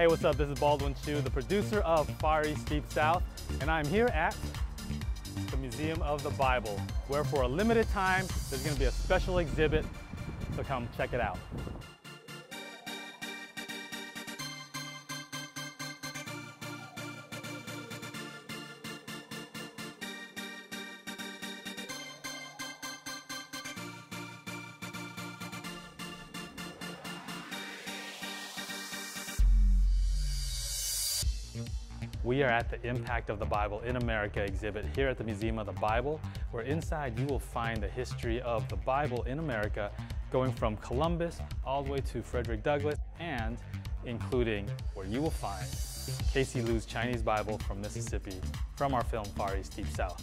Hey, what's up? This is Baldwin Chiu, the producer of Far East Deep South, and I'm here at the Museum of the Bible, where for a limited time, there's gonna be a special exhibit, so come check it out. We are at the Impact of the Bible in America exhibit here at the Museum of the Bible, where inside you will find the history of the Bible in America, going from Columbus all the way to Frederick Douglass, and including where you will find KC Lou's Chinese Bible from Mississippi from our film Far East Deep South.